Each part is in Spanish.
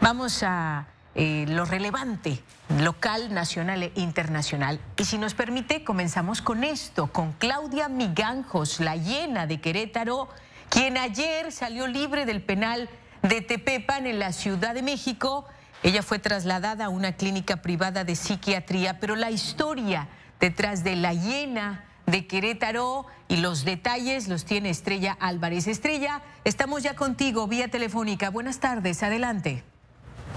Vamos a eh, lo relevante, local, nacional e internacional. Y si nos permite, comenzamos con esto, con Claudia Miganjos, la llena de Querétaro, quien ayer salió libre del penal de Tepepan en la Ciudad de México. Ella fue trasladada a una clínica privada de psiquiatría, pero la historia detrás de la llena de Querétaro y los detalles los tiene Estrella Álvarez. Estrella, estamos ya contigo vía telefónica. Buenas tardes, adelante.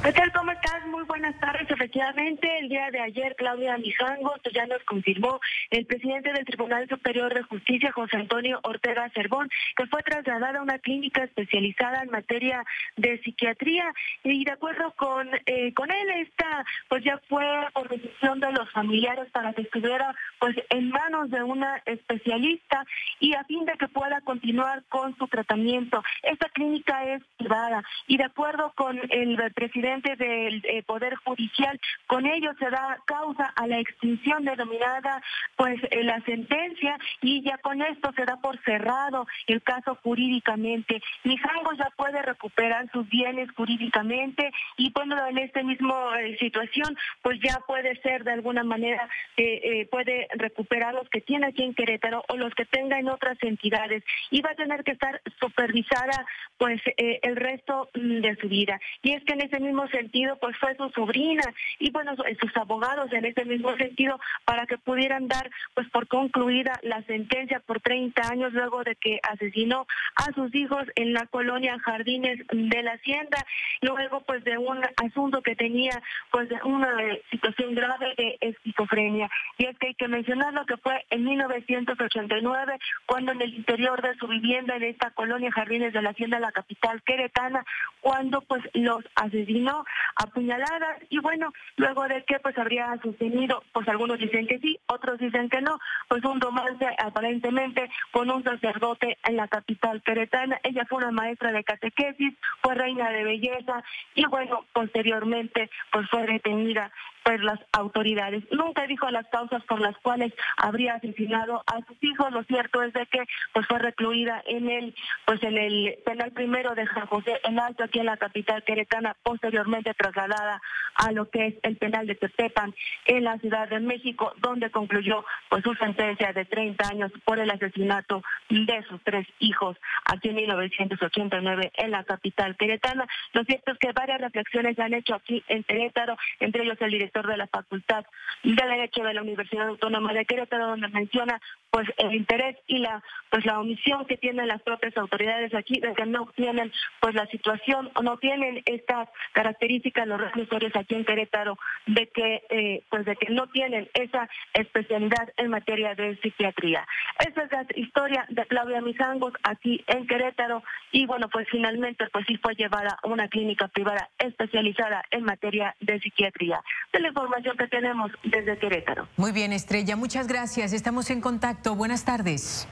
¿Qué tal? ¿Cómo estás? Muy buenas tardes. Efectivamente, el día de ayer, Claudia Mijangos ya nos confirmó el presidente del Tribunal Superior de Justicia, José Antonio Ortega Cervón, que fue trasladada a una clínica especializada en materia de psiquiatría. Y de acuerdo con, eh, con él, esta pues ya fue por decisión de los familiares para que estuviera pues en manos de una especialista y a fin de que pueda continuar con su tratamiento. Esta clínica es privada y de acuerdo con el presidente del eh, Poder Judicial. Con ello se da causa a la extinción denominada pues eh, la sentencia y ya con esto se da por cerrado el caso jurídicamente. Mijango ya puede recuperar sus bienes jurídicamente y bueno, en esta misma eh, situación pues ya puede ser de alguna manera, puede recuperar los que tiene aquí en Querétaro o los que tenga en otras entidades y va a tener que estar supervisada pues el resto mm, de su vida. Y es que en ese mismo sentido, pues fue su sobrina y bueno, sus abogados en ese mismo sentido para que pudieran dar pues por concluida la sentencia por 30 años luego de que asesinó a sus hijos en la colonia Jardines de la Hacienda, luego pues de un asunto que tenía pues una situación grave de esquizofrenia. Y es que hay que mencionar lo que fue en 1989 cuando en el interior de su vivienda en esta colonia Jardines de la Hacienda, la capital queretana, cuando pues los asesinó apuñaladas y bueno, luego de que pues habría sostenido, pues algunos dicen que sí, otros dicen que no, pues un romance aparentemente con un sacerdote en la capital queretana. Ella fue una maestra de catequesis, fue reina de belleza y bueno, posteriormente pues fue detenida pues las autoridades. Nunca dijo las causas por las cuales habría asesinado a sus hijos. Lo cierto es de que pues fue recluida en el pues en el penal primero de San José en Alto aquí en la capital queretana, posteriormente trasladada a lo que es el penal de Tepepan en la Ciudad de México, donde concluyó pues su sentencia de 30 años por el asesinato de sus tres hijos aquí en 1989 en la capital queretana. Lo cierto es que varias reflexiones se han hecho aquí en Querétaro, entre ellos el director de la Facultad de Derecho de la Universidad Autónoma de Querétaro, donde menciona pues el interés y la pues la omisión que tienen las propias autoridades aquí de que no tienen pues la situación o no tienen estas características los registros aquí en Querétaro de que eh, pues de que no tienen esa especialidad en materia de psiquiatría. Esa es la historia de Claudia Misangos aquí en Querétaro y bueno pues finalmente pues sí fue llevada a una clínica privada especializada en materia de psiquiatría la información que tenemos desde Querétaro. Muy bien, Estrella, muchas gracias. Estamos en contacto. Buenas tardes.